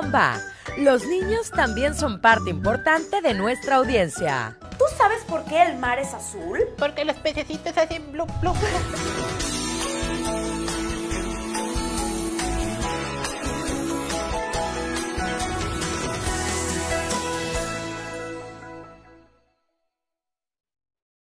bomba. Los niños también son parte importante de nuestra audiencia. ¿Tú sabes por qué el mar es azul? Porque los pececitos hacen blu blu blu.